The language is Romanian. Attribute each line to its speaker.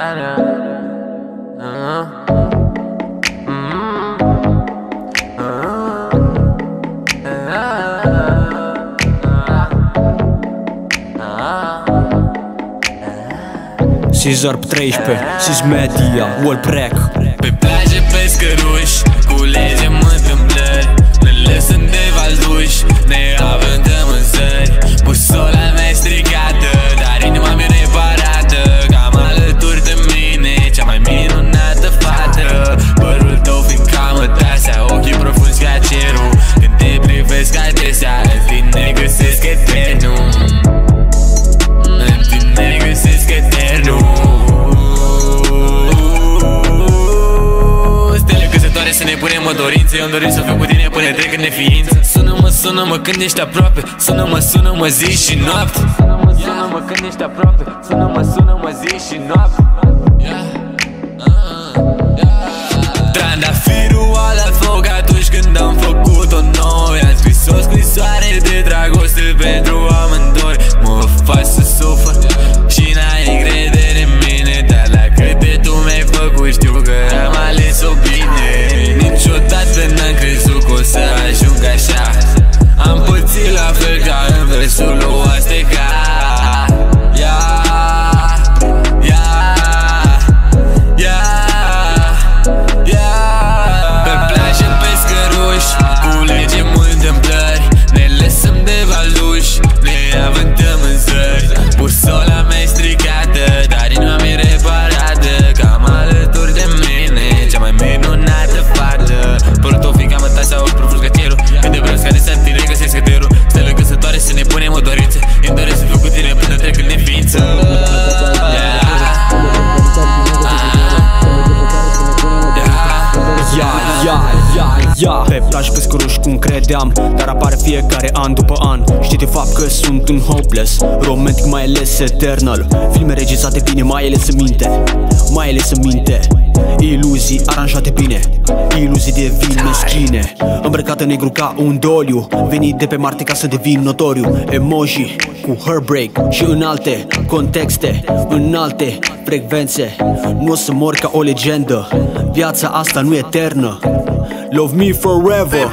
Speaker 1: cara. Ah. Mm. Ah. Ah. Si zërp trejshpe, si zmedia, uol prek să ne punem o dorință Eu-mi dorit să fiu cu tine până trec în neființă. Sună-mă, sună-mă când ești aproape Sună-mă, sună-mă zi și noapte. Sună-mă, sună-mă când ești aproape Sună-mă, sună-mă zi și noapte
Speaker 2: ia, ia Pe plaj pe scuruș cum credeam Dar apare fiecare an după an. Știi de fapt că sunt un hopeless Romantic mai ales eternal. Filme regizate bine, mai ales în minte Mai ales în minte. Iluzii aranjate bine Iluzii de vin meschine. Îmbrăcată negru ca un doliu Venit de pe Marte ca să devin notoriu. Emoji cu heartbreak Și în alte contexte În alte frecvențe. Nu o să mor ca o legendă Viața asta nu e eternă Love me forever.